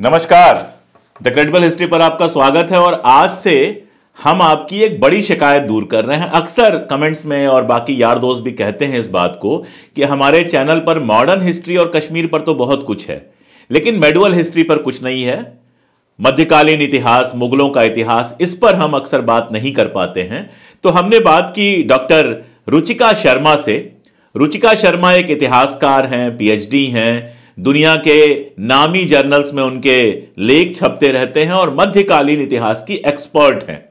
नमस्कार। The credible history पर आपका स्वागत है और आज से हम आपकी एक बड़ी शिकायत दूर कर रहे हैं। अक्सर कमेंट्स में और बाकी यार दोस्त भी कहते हैं इस बात को कि हमारे चैनल पर मॉडर्न हिस्ट्री और कश्मीर पर तो बहुत कुछ है, लेकिन मेडुअल हिस्ट्री पर कुछ नहीं है। मध्यकालीन इतिहास, मुगलों का इतिहास, इस पर हम अक्सर बात नहीं कर पाते हैं। तो हमने बात की डॉक्टर रुचिका शर्मा से। रुचिका शर्मा एक इतिहासकार हैं पीएचडी हैं दुनिया के नामी जर्नल्स में उनके लेख छपते रहते हैं और मध्यकालीन इतिहास की एक्सपर्ट हैं।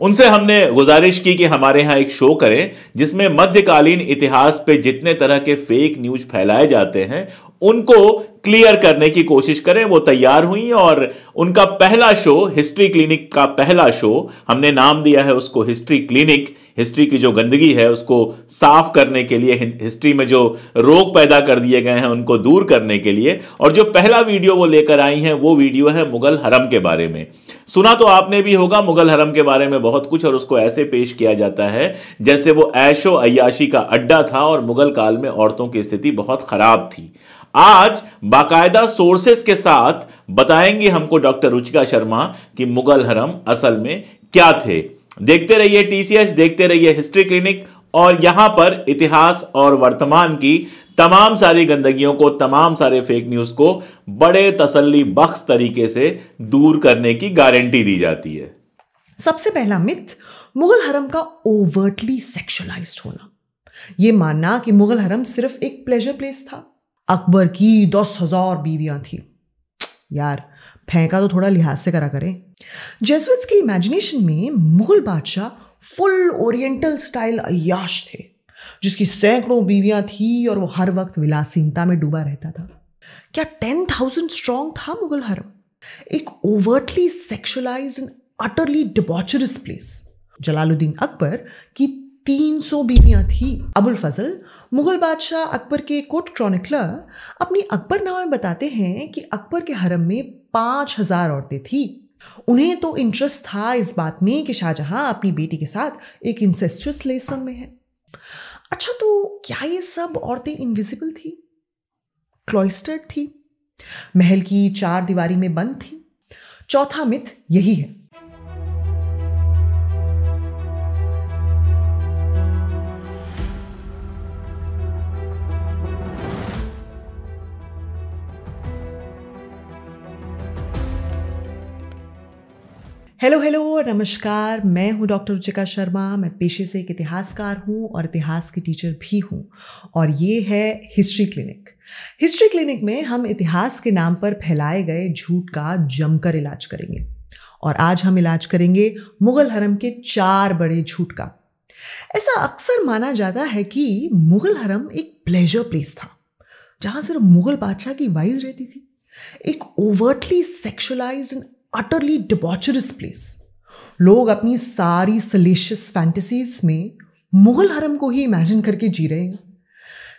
उनसे हमने गुजारिश की कि हमारे यहाँ एक शो करें, जिसमें मध्यकालीन इतिहास पे जितने तरह के फेक न्यूज़ फैलाए जाते हैं, उनको क्लियर करने की कोशिश करें। वो तैयार हुई और उनका पहला शो, हिस्ट्री क्लिनिक का पहला शो, हमने नाम दिया है उसको हिस्ट्री क्लिनिक। हिस्ट्री की जो गंदगी है, उसको साफ़ करने के लिए, हिस्ट्री में जो रोग पैदा कर दिए गए हैं, उनको दूर करने के लिए। और जो पहला वीडियो वो लेकर आई हैं, वो वीडियो है मुगल हरम के बारे में। सुना तो आपने भी होगा, मुगल हरम के बारे में बहुत कुछ और उसको ऐसे पेश किया जाता है, जैसे वो ऐशो अयाशी का अड्डा था और मुगल काल में औरतों की स्थिति बहुत खराब थी। आज बाकायदा सोर्सेस के साथ बताएँगे हमको डॉक्टर रुचिका शर्मा कि मुगल हरम असल में क्या थे। देखते रहिए टीसीएस देखते रहिए हिस्ट्री क्लिनिक और यहाँ पर इतिहास और वर्तमान की तमाम सारी गंदगियों को, तमाम सारे फेक न्यूज़ को बड़े तसल्ली बख्श तरीके से दूर करने की गारंटी दी जाती है। सबसे पहला मिथ मुगल हरम का ओवर्टली सेक्सुअलाइज्ड होना। यह मानना कि मुगल हरम सिर्फ़ एक प्लेजर प्लेस था। अकबर की दस हज़ार बीवियाँ थी। यार, फेंका तो थोड़ा लिहाज से करा करें। जेसविट्स की इमेजिनेशन में मुगल बादशाह फुल ओरिएंटल स्टाइल अयाश थे, जिसकी सैकड़ों बीवियाँ थी और वो हर वक्त विलासीनता में डूबा रहता था। क्या टेन थाउज़ेंड स्ट्रॉन्ग था मुगल हरम? एक overtly sexualize and utterly debaucherous place Jalaluddin Akbar की तीन सौ बीवियाँ थी। अबुल फजल, मुगल बादशाह अकबर के कोट क्रॉनिकलर, अपनी अकबरनामा में बताते हैं कि अकबर के हरम में पाँच हज़ार औरतें थी। उन्हें तो इंटरेस्ट था इस बात में कि शाहजहां अपनी बेटी के साथ एक इंसेस्टस लेसन में है। अच्छा तो क्या ये सब औरतें इनविजिबल थी? क्लॉइस्टर्ड थी? महल की चार दीवारी में बंद थी? चौथा मिथ यही है। हेलो हेलो नमस्कार। मैं हूँ डॉक्टर रुचिका शर्मा, मैं पेशे से एक इतिहासकार हूँ और इतिहास की टीचर भी हूँ। और ये है हिस्ट्री क्लिनिक हिस्ट्री क्लिनिक में हम इतिहास के नाम पर फैलाए गए झूठ का जमकर इलाज करेंगे। और आज हम इलाज करेंगे मुगल हरम के चार बड़े झूठ का। ऐसा अक्सर माना जाता है कि मुगल हरम एक प्लेजर प्लेस था, जहाँ सिर्फ़ मुगल बादशाह की वाइज रहती थी। एक overtly sexualise and utterly debaucherous place लोग अपनी सारी सलेशियस फैंटेसीज में मुगल हरम को ही इमेजिन करके जी रहे हैं।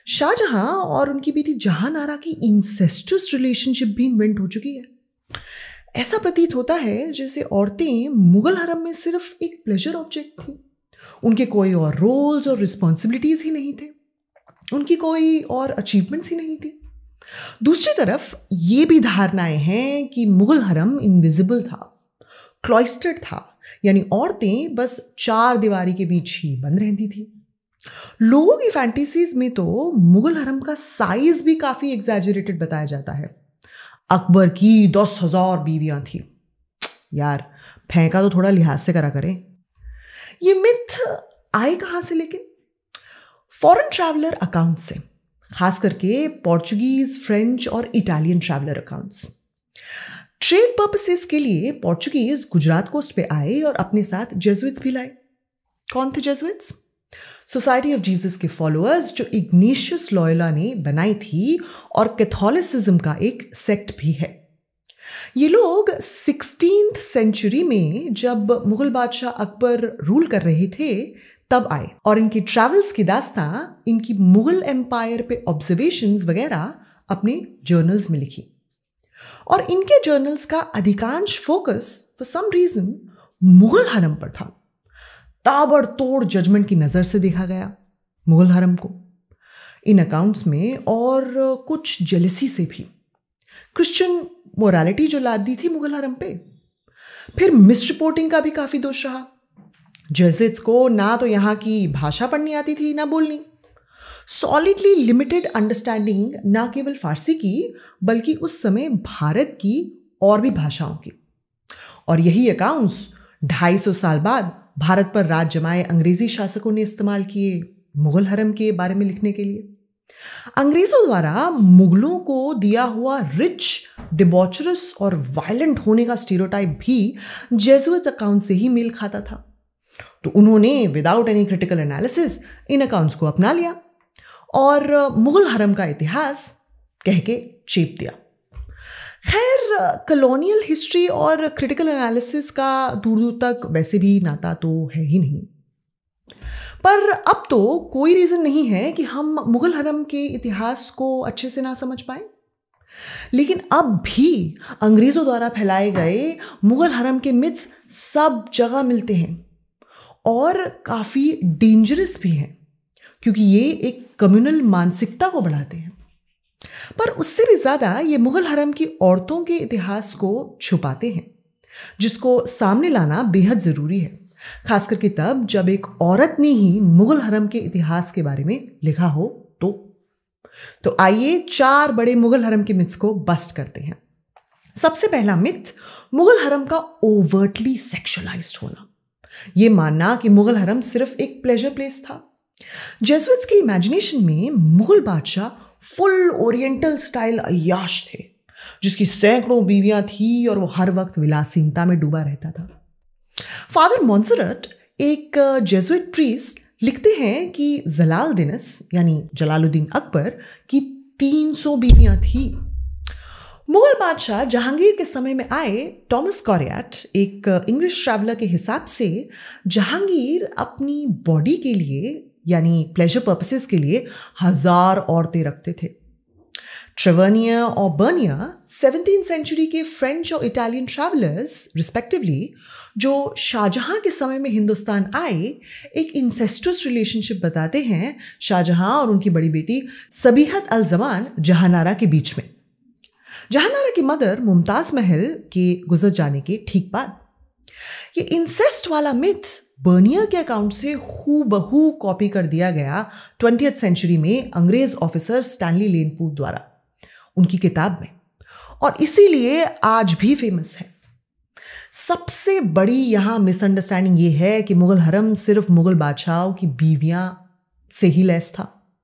शाहजहां और उनकी बेटी जहाँ नारा की इंसेस्टस रिलेशनशिप भी इन्वेंट हो चुकी है। ऐसा प्रतीत होता है जैसे औरतें मुगल हरम में सिर्फ़ एक प्लेजर ऑब्जेक्ट थी। उनके कोई और रोल्स और रिस्पॉन्सिबिलिटीज ही नहीं थे। उनकी कोई और अचीवमेंट्स ही नहीं थी। दूसरी तरफ़ ये भी धारणाएँ हैं कि मुगल हरम इनविजिबल था क्लॉइस्टेड था, यानी औरतें बस चार दीवारी के बीच ही बंद रहती थी। लोगों की फैंटेसीज में तो मुगल हरम का साइज़ भी काफ़ी एग्जैजरेटेड बताया जाता है। अकबर की दस हज़ार बीवियाँ थी। यार, फेंका तो थोड़ा लिहाज से करा करें। ये मिथ आए कहाँ से लेकिन फॉरेन ट्रैवलर अकाउंट से। खास करके पोर्चुगीज फ्रेंच और Italian traveller accounts trade purposes के लिए पोर्चुगीज गुजरात कोस्ट पे आए और अपने साथ जेजुइट्स भी लाए। कौन थे जेजुइट्स सोसाइटी ऑफ़ जीसस के फॉलोअर्स जो इग्नेशियस लॉयला ने बनाई थी और कैथोलिसिज्म का एक सेक्ट भी है। ये लोग सिक्सटीन सेंचुरी में जब मुगल बादशाह अकबर रूल कर रहे थे, तब आए। और इनकी ट्रैवल्स की दास्ता, इनकी मुगल एम्पायर पे ऑब्जर्वेशन वगैरह अपने जर्नल्स में लिखी। और इनके जर्नल्स का अधिकांश focus for some reason Mughal हरम पर था। ताबड़तोड़ जजमेंट की नज़र से देखा गया मुगल हरम को। इन अकाउंट्स में और कुछ जेलसी से भी। क्रिश्चियन मोरालिटी जो लाद दी थी मुगल हरम पे, फिर मिस रिपोर्टिंग का भी काफ़ी दोष रहा। जर्जिट्स को ना तो यहाँ की भाषा पढ़नी आती थी, ना बोलनी। सॉलिडली लिमिटेड अंडरस्टैंडिंग ना केवल फारसी की, बल्कि उस समय भारत की और भी भाषाओं की। और यही अकाउंट्स ढाई सौ साल बाद भारत पर राज जमाए अंग्रेज़ी शासकों ने इस्तेमाल किए मुगल हरम के बारे में लिखने के लिए। अंग्रेज़ों द्वारा मुगलों को दिया हुआ रिच डिबॉचरस और वायलेंट होने का स्टीरियोटाइप भी जेजुअट अकाउंट से ही मेल खाता था। तो उन्होंने विदाउट एनी क्रिटिकल एनालिसिस इन अकाउंट्स को अपना लिया और, मुगल हरम का इतिहास कह के चेप दिया। खैर कॉलोनियल हिस्ट्री और क्रिटिकल एनालिसिस का दूर दूर तक वैसे भी नाता तो है ही नहीं। पर अब तो कोई रीज़न नहीं है कि हम मुगल हरम के इतिहास को अच्छे से ना समझ पाए। लेकिन अब भी अंग्रेज़ों द्वारा फैलाए गए मुगल हरम के मिथ्स सब जगह मिलते हैं और काफ़ी डेंजरस भी हैं, क्योंकि ये एक कम्युनल मानसिकता को बढ़ाते हैं। पर उससे भी ज़्यादा ये मुगल हरम की औरतों के इतिहास को छुपाते हैं, जिसको सामने लाना बेहद ज़रूरी है। खास करके तब जब एक औरत ने ही मुगल हरम के इतिहास के बारे में लिखा हो तो। तो आइए चार बड़े मुगल हरम के मिथ्स को बस्ट करते हैं। सबसे पहला मिथ, मुगल हरम का ओवर्टली सेक्सुअलाइज्ड होना। यह मानना कि मुगल हरम सिर्फ़ एक प्लेजर प्लेस था। जेसविट्स की इमेजिनेशन में मुगल बादशाह फुल ओरिएंटल स्टाइल अयाश थे, जिसकी सैकड़ों बीवियाँ थी और वो हर वक्त विलासीनता में डूबा रहता था। फादर मॉन्सरट एक जेजुइट प्रीस्ट लिखते हैं कि जलाल दिनस, यानी जलालुद्दीन अकबर, की 300 बीवियाँ थी। मुगल बादशाह जहांगीर के समय में आए टॉमस कॉरियाट, एक इंग्लिश ट्रैवलर के हिसाब से जहांगीर अपनी बॉडी के लिए, यानी प्लेजर पर्पसेस के लिए, हज़ार औरतें रखते थे। ट्रेवर्निया और बर्निया सेवनटीन सेंचुरी के फ्रेंच और इटालियन ट्रैवलर्स रिस्पेक्टिवली जो शाहजहां के समय में हिंदुस्तान आए, एक इंसेस्ट्रस रिलेशनशिप बताते हैं शाहजहां और उनकी बड़ी बेटी सबीहत अल जमान जहानारा के बीच में। जहानारा की मदर मुमताज़ महल के गुजर जाने के ठीक बाद। ये इंसेस्ट वाला मिथ बर्निया के अकाउंट से हु बहू कॉपी कर दिया गया ट्वेंटी सेंचुरी में अंग्रेज़ ऑफिसर स्टैनली लेनपूत द्वारा। उनकी किताब में। और इसीलिए आज भी फ़ेमस है। सबसे बड़ी यहाँ मिसअंडरस्टैंडिंग ये है कि मुगल हरम सिर्फ़ मुगल बादशाहों की बीवियाँ से ही लैस था।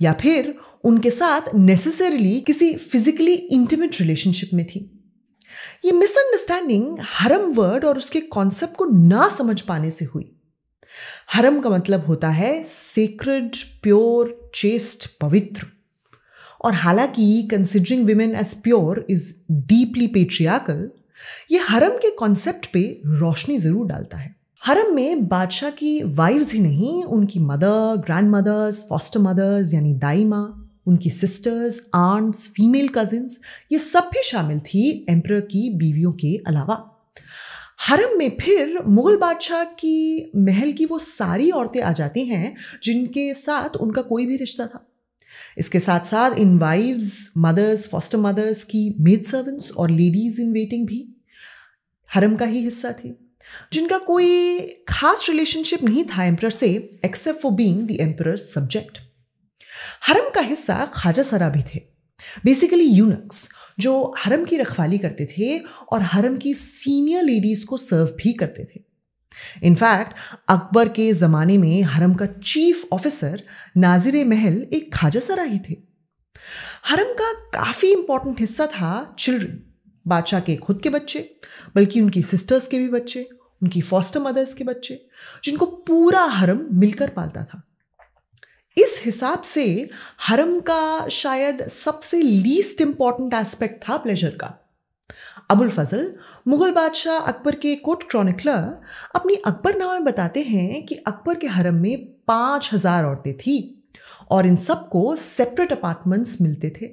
या फिर उनके साथ नेसेसरीली किसी फिजिकली इंटीमेट रिलेशनशिप में थी। ये मिसअंडरस्टैंडिंग हरम वर्ड और उसके कॉन्सेप्ट को ना समझ पाने से हुई। हरम का मतलब होता है सेक्रेड प्योर चेस्ट पवित्र। और हालाँकि considering women as pure is deeply patriarchal ये हरम के कॉन्सेप्ट पे रोशनी ज़रूर डालता है। हरम में बादशाह की वाइव्स ही नहीं, उनकी mother grandmothers foster mothers यानी दाई माँ, उनकी सिस्टर्स आंट्स फीमेल कजिन्स ये सब भी शामिल थी एम्पर की बीवियों के अलावा। हरम में फिर मुगल बादशाह की महल की वो सारी औरतें आ जाती हैं, जिनके साथ उनका कोई भी रिश्ता था। इसके साथ साथ इन वाइव्स मदर्स फॉस्टर मदर्स की मेड सर्वेंट्स और लेडीज़ इन वेटिंग भी हरम का ही हिस्सा थे। जिनका कोई खास रिलेशनशिप नहीं था एम्पर से except for being the emperor subject हरम का हिस्सा ख्वाजा सरा भी थे। बेसिकली यूनक्स जो हरम की रखवाली करते थे और हरम की सीनियर लेडीज़ को सर्व भी करते थे। इनफैक्ट अकबर के ज़माने में हरम का चीफ ऑफिसर नाजिर महल एक खाजा सरा ही थे। हरम का काफ़ी इंपॉर्टेंट हिस्सा था चिल्ड्रन बादशाह के खुद के बच्चे, बल्कि उनकी सिस्टर्स के भी बच्चे, उनकी फॉस्टर मदर्स के बच्चे, जिनको पूरा हरम मिलकर पालता था। इस हिसाब से हरम का शायद सबसे लीस्ट इंपॉर्टेंट एस्पेक्ट था प्लेजर का। अबुल फजल, मुगल बादशाह अकबर के कोट क्रॉनिकलर अपनी अकबरनामा में बताते हैं कि अकबर के हरम में पाँच हज़ार औरतें थी और इन सबको सेपरेट अपार्टमेंट्स मिलते थे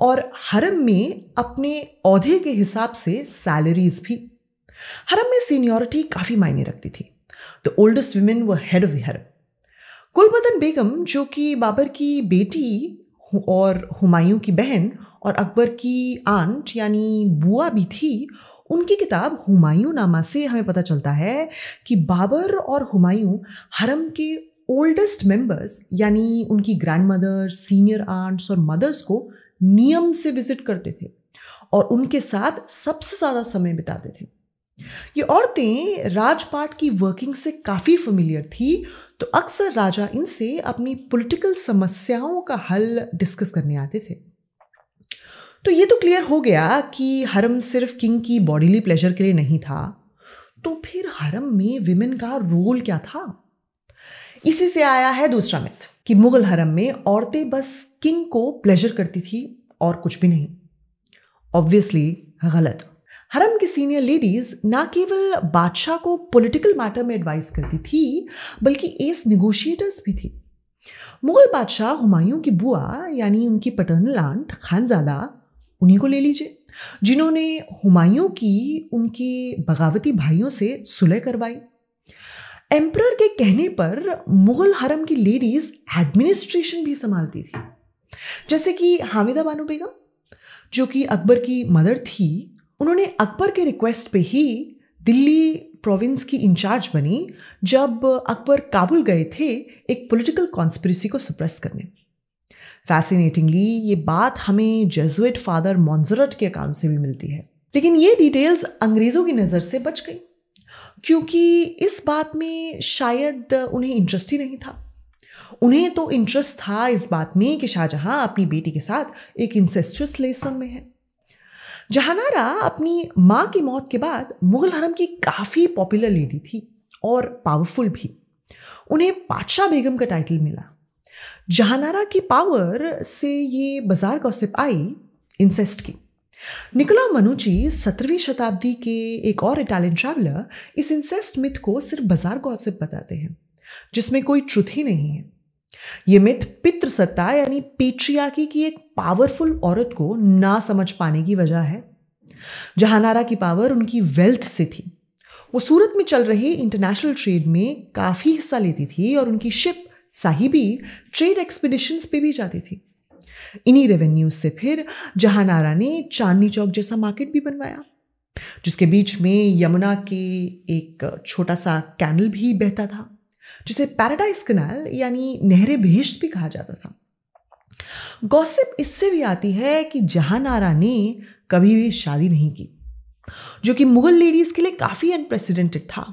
और हरम में अपने औहदे के हिसाब से सैलरीज भी। हरम में सीनियोरिटी काफ़ी मायने रखती थी। द ओल्डेस्ट वीमेन व हेड ऑफ़ द हरम गुलबदन बेगम, जो कि बाबर की बेटी और हुमायूं की बहन और अकबर की आंट, यानी बुआ भी थी, उनकी किताब हुमायूं नामा से हमें पता चलता है कि बाबर और हुमायूं हरम के ओल्डेस्ट मेंबर्स यानी उनकी ग्रैंड मदर सीनियर आंट्स और मदर्स को नियम से विज़िट करते थे और उनके साथ सबसे ज़्यादा समय बिताते थे। ये औरतें राजपाट की वर्किंग से काफ़ी फेमिलियर थी तो अक्सर राजा इनसे अपनी पॉलिटिकल समस्याओं का हल डिस्कस करने आते थे। तो ये तो क्लियर हो गया कि हरम सिर्फ़ किंग की बॉडीली प्लेजर के लिए नहीं था। तो फिर हरम में विमेन का रोल क्या था? इसी से आया है दूसरा मिथ कि मुगल हरम में औरतें बस किंग को प्लेजर करती थी और कुछ भी नहीं। ऑब्वियसली गलत। हरम की सीनियर लेडीज़ ना केवल बादशाह को पॉलिटिकल मैटर में एडवाइस करती थी, बल्कि एस निगोशिएटर्स भी थी। मुगल बादशाह हुमायूं की बुआ, यानी उनकी पटर्नल आंट खानजादा उन्हीं को ले लीजिए। जिन्होंने हुमायूं की, उनके बगावती भाइयों से सुलह करवाई। एम्प्रर के कहने पर मुगल हरम की लेडीज़ एडमिनिस्ट्रेशन भी संभालती थी। जैसे कि हामिदा बानो बेगम, जो कि अकबर की मदर थी, उन्होंने अकबर के रिक्वेस्ट पे ही दिल्ली प्रोविंस की इंचार्ज बनी, जब अकबर काबुल गए थे एक पॉलिटिकल कॉन्स्पिरसी को सप्रेस करने। फैसिनेटिंगली ये बात हमें जेजुएट फादर मॉन्जरट के अकाउंट से भी मिलती है। लेकिन ये डिटेल्स अंग्रेज़ों की नज़र से बच गई। क्योंकि इस बात में शायद उन्हें इंटरेस्ट ही नहीं था। उन्हें तो इंटरेस्ट था इस बात में कि शाहजहां अपनी बेटी के साथ एक इंसेस्ट्रस लेसन में है। जहानारा अपनी माँ की मौत के बाद मुगल हरम की काफ़ी पॉपुलर लेडी थी और पावरफुल भी। उन्हें पातशाह बेगम का टाइटल मिला। जहानारा की पावर से ये बाज़ार गॉसिप आई इंसेस्ट की। निकोला मनुची सत्रहवीं शताब्दी के एक और इटालियन ट्रैवलर इस इंसेस्ट मिथ को सिर्फ़ बाज़ार गॉसिप बताते हैं, जिसमें कोई ट्रुथ ही नहीं है। ये मिथ पितृसत्ता यानी पेट्रियाकी की एक पावरफुल औरत को ना समझ पाने की वजह है। जहानारा की पावर उनकी वेल्थ से थी। वो सूरत में चल रहे इंटरनेशनल ट्रेड में काफ़ी हिस्सा लेती थी और उनकी शिप साहिबी ट्रेड एक्सपीडिशंस पे भी जाती थी। इन्हीं रेवेन्यूज से फिर जहानारा ने चांदनी चौक जैसा मार्केट भी बनवाया, जिसके बीच में यमुना के एक छोटा सा कैनल भी बहता था, जिसे पैराडाइज कनाल यानी नहरे बहिश्त भी कहा जाता था। गॉसिप इससे भी आती है कि जहानारा ने कभी भी शादी नहीं की, जो कि मुगल लेडीज़ के लिए काफ़ी अनप्रेसिडेंटेड था।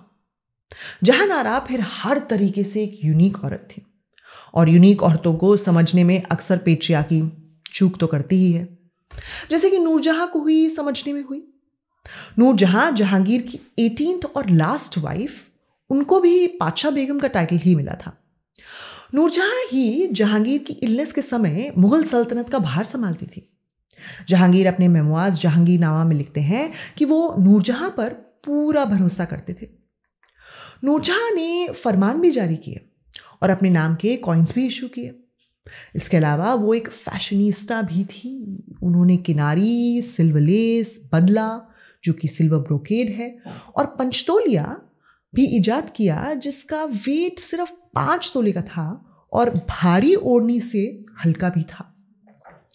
जहानारा फिर हर तरीके से एक यूनिक औरत थी। और यूनिक औरतों को समझने में अक्सर पेट्रिया की चूक तो करती ही है। जैसे कि नूरजहां को हुई समझने में हुई। नूरजहां जहांगीर की एटीन और लास्ट वाइफ उनको भी पातशाह बेगम का टाइटल ही मिला था। नूरजहां ही जहांगीर की इलनेस के समय मुगल सल्तनत का भार संभालती थी। जहांगीर अपने मेमोज जहांगीर नामा में लिखते हैं कि वो नूरजहां पर पूरा भरोसा करते थे। नूरजहां ने फरमान भी जारी किए। और अपने नाम के कॉइन्स भी इशू किए। इसके अलावा वो एक फैशनिस्टा भी थी। उन्होंने किनारी सिल्वलेस बदला, जो कि सिल्वर ब्रोकेड है, और पंचतोलिया भी ईजाद किया, जिसका वेट सिर्फ़ पाँच तोले का था और भारी ओढ़नी से हल्का भी था।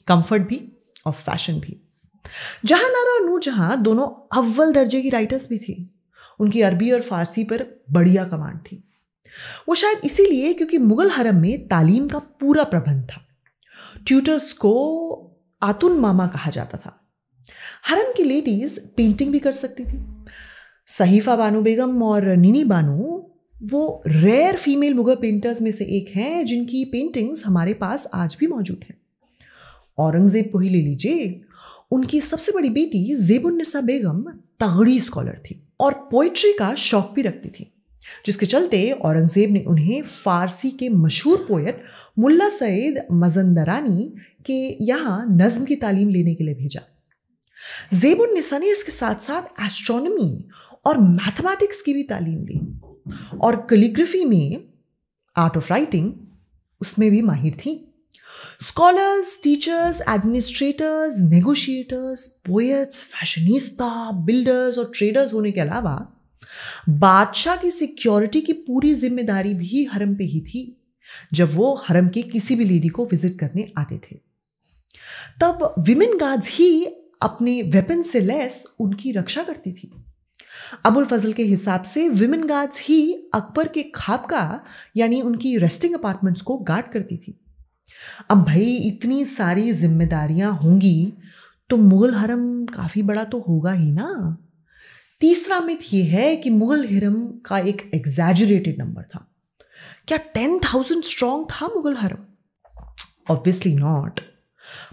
कंफर्ट भी और फ़ैशन भी। जहानारा और नूरजहां दोनों अव्वल दर्जे की राइटर्स भी थी। उनकी अरबी और फारसी पर बढ़िया कमांड थी। वो शायद इसीलिए क्योंकि मुगल हरम में तालीम का पूरा प्रबंध था। ट्यूटर्स को आतुन मामा कहा जाता था। हरम की लेडीज़ पेंटिंग भी कर सकती थी। सहीफा बानो बेगम और नीनी बानो, वो रेयर फीमेल मुगल पेंटर्स में से एक हैं जिनकी पेंटिंग्स हमारे पास आज भी मौजूद हैं। औरंगज़ेब को ही ले लीजिए। उनकी सबसे बड़ी बेटी जेबुन्निसा बेगम तगड़ी स्कॉलर थी और पोइट्री का शौक भी रखती थी। जिसके चलते औरंगज़ेब ने उन्हें फारसी के मशहूर पोएट मुल्ला सईद मजंदरानी के यहाँ नज्म की तालीम लेने के लिए भेजा। जेबुन्निसा ने इसके साथ साथ एस्ट्रोनॉमी और मैथमेटिक्स की भी तालीम ली। और कलीग्राफी में आर्ट ऑफ़ राइटिंग उसमें भी माहिर थी। Scholars teachers administrators negotiators poets fashionistas builders और ट्रेडर्स होने के अलावा बादशाह की सिक्योरिटी की पूरी ज़िम्मेदारी भी हरम पे ही थी, जब वो हरम की किसी भी लेडी को विज़िट करने आते थे। तब विमेन गार्ड्स ही अपने वेपन से लेस उनकी रक्षा करती थी। अबुल फजल के हिसाब से विमेन गार्ड्स ही अकबर के खाबका, यानी उनकी रेस्टिंग अपार्टमेंट्स को गार्ड करती थी। अब भाई, इतनी सारी जिम्मेदारियाँ होंगी तो मुगल हरम काफ़ी बड़ा तो होगा ही ना। तीसरा मिथ ये है कि मुगल हिरम का एक एग्जैजरेटेड नंबर था। क्या टेन थाउज़ेंड स्ट्रॉन्ग था मुगल हरम? ऑब्वियसली नॉट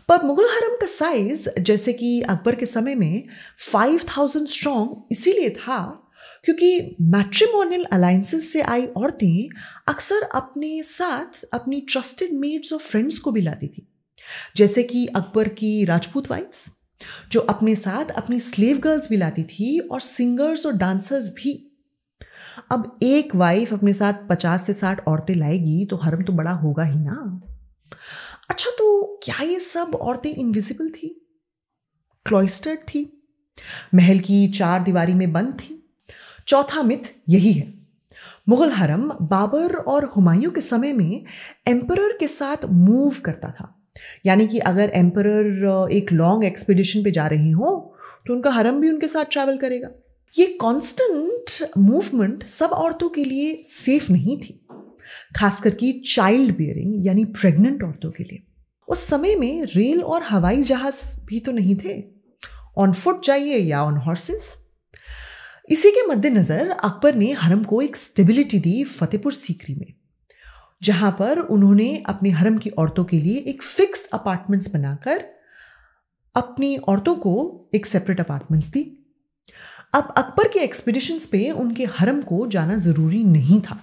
पर मुगल हरम का साइज़ जैसे कि अकबर के समय में फाइव थाउज़ेंड स्ट्रॉन्ग इसीलिए था क्योंकि मैट्रिमोनियल अलायंसेस से आई औरतें अक्सर अपने साथ अपनी ट्रस्टेड मेड्स और फ्रेंड्स को भी लाती थी। जैसे कि अकबर की राजपूत वाइफ्स जो अपने साथ अपनी स्लेव गर्ल्स भी लाती थी और सिंगर्स और डांसर्स भी। अब एक वाइफ अपने साथ पचास से साठ औरतें लाएगी तो हरम तो बड़ा होगा ही ना। अच्छा तो क्या ये सब औरतें इनविजिबल थी? क्लॉइस्टर्ड थी? महल की चार दीवारी में बंद थी? चौथा मिथ यही है। मुगल हरम बाबर और हुमायूं के समय में एम्परर के साथ मूव करता था। यानी कि अगर एम्परर एक लॉन्ग एक्सपीडिशन पे जा रही हो तो उनका हरम भी उनके साथ ट्रैवल करेगा। ये कांस्टेंट मूवमेंट सब औरतों के लिए सेफ़ नहीं थी, खासकर की चाइल्ड बियरिंग यानी प्रेग्नेंट औरतों के लिए। उस समय में रेल और हवाई जहाज़ भी तो नहीं थे। ऑन फुट जाइए या ऑन हॉर्सेस इसी के मद्देनजर अकबर ने हरम को एक स्टेबिलिटी दी फतेहपुर सीकरी में। जहाँ पर उन्होंने अपने हरम की औरतों के लिए एक फिक्स अपार्टमेंट्स बनाकर अपनी औरतों को एक सेपरेट अपार्टमेंट्स दी। अब अकबर के एक्सपीडिशंस पे उनके हरम को जाना ज़रूरी नहीं था।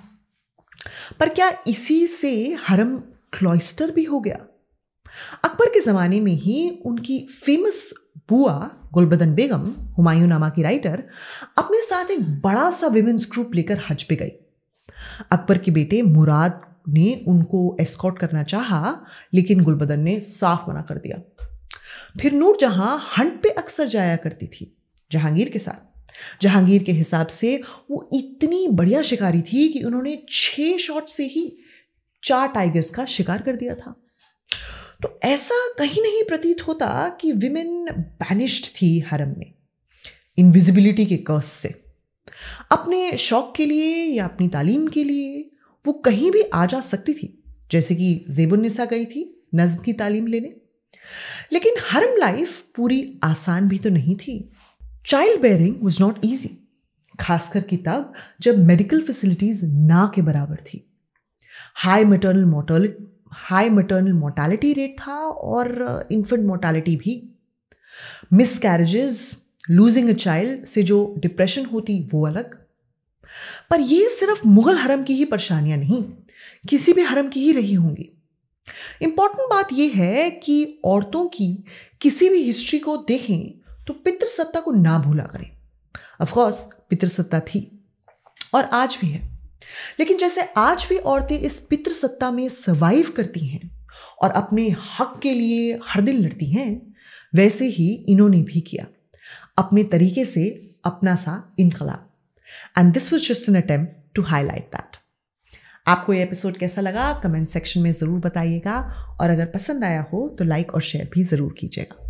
पर क्या इसी से हरम क्लॉइस्टर भी हो गया? अकबर के ज़माने में ही उनकी फ़ेमस बुआ गुलबदन बेगम, हुमायूं नामा की राइटर अपने साथ एक बड़ा सा विमेंस ग्रुप लेकर हज पे गई। अकबर के बेटे मुराद ने उनको एस्कॉट करना चाहा, लेकिन गुलबदन ने साफ़ मना कर दिया। फिर नूर जहाँ हंट पे अक्सर जाया करती थी, जहांगीर के साथ। जहांगीर के हिसाब से वो इतनी बढ़िया शिकारी थी कि उन्होंने छह शॉट से ही चार टाइगर्स का शिकार कर दिया था। तो ऐसा कहीं नहीं प्रतीत होता कि विमेन बैनिश्ड थी हरम में इनविजिबिलिटी के कर्स से। अपने शौक के लिए या अपनी तालीम के लिए वो कहीं भी आ जा सकती थी, जैसे कि जेबुन्निसा गई थी नज्म की तालीम लेने। लेकिन हरम लाइफ पूरी आसान भी तो नहीं थी। Child bearing was not easy खासकर की तब जब मेडिकल फैसिलिटीज़ ना के बराबर थी। High maternal mortal high maternal mortality rate था और इन्फेंट मोर्टालिटी भी। Miscarriages losing a child से जो डिप्रेशन होती वो अलग। पर ये सिर्फ़ मुगल हरम की ही परेशानियाँ नहीं, किसी भी हरम की ही रही होंगी। इंपॉर्टेंट बात यह है कि औरतों की किसी भी हिस्ट्री को देखें तो पितृसत्ता को ना भूला करें। अफकोर्स पितृसत्ता थी और आज भी है। लेकिन जैसे आज भी औरतें इस पितृसत्ता में सर्वाइव करती हैं और अपने हक के लिए हर दिन लड़ती हैं, वैसे ही इन्होंने भी किया। अपने तरीके से अपना सा इनकलाब। And this was just an attempt to highlight that आपको ये एपिसोड कैसा लगा? कमेंट सेक्शन में ज़रूर बताइएगा। और अगर पसंद आया हो तो लाइक और शेयर भी ज़रूर कीजिएगा।